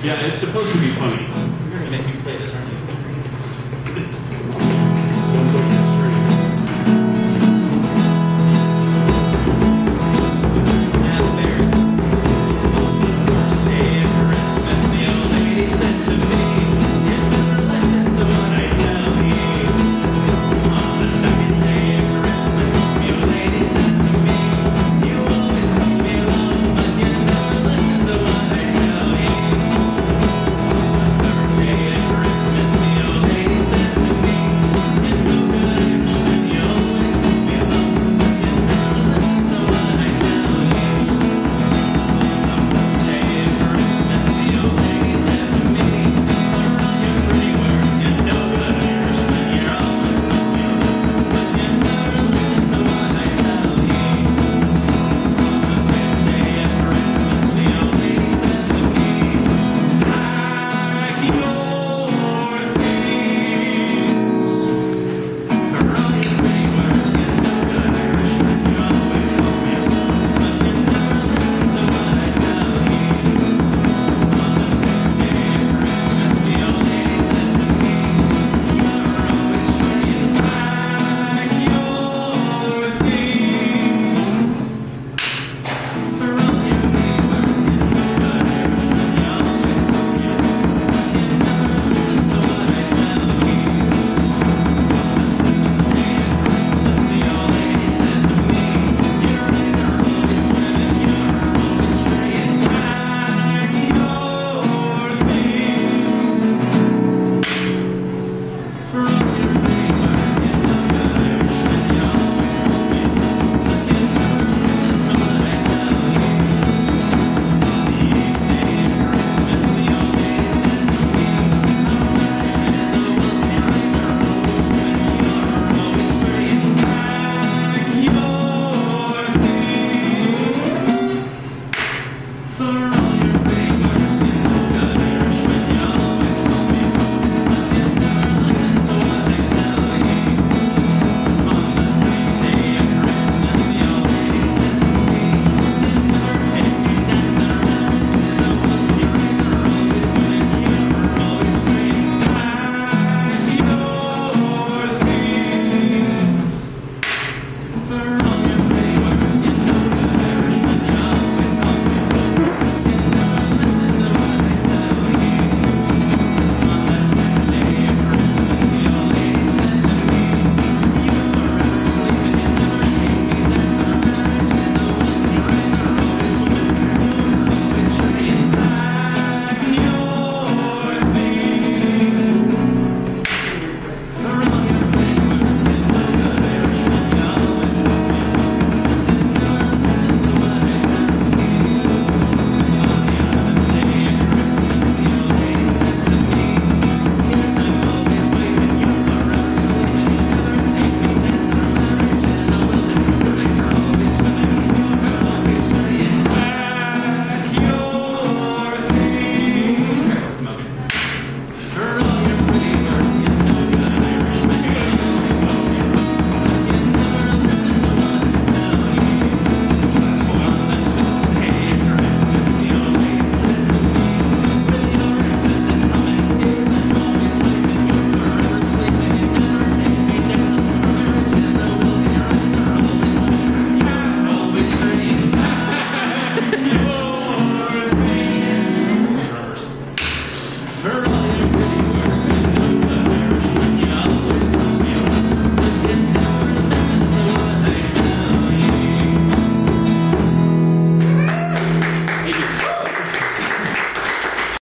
Yeah, it's supposed to be funny. You're gonna make me play this, aren't you?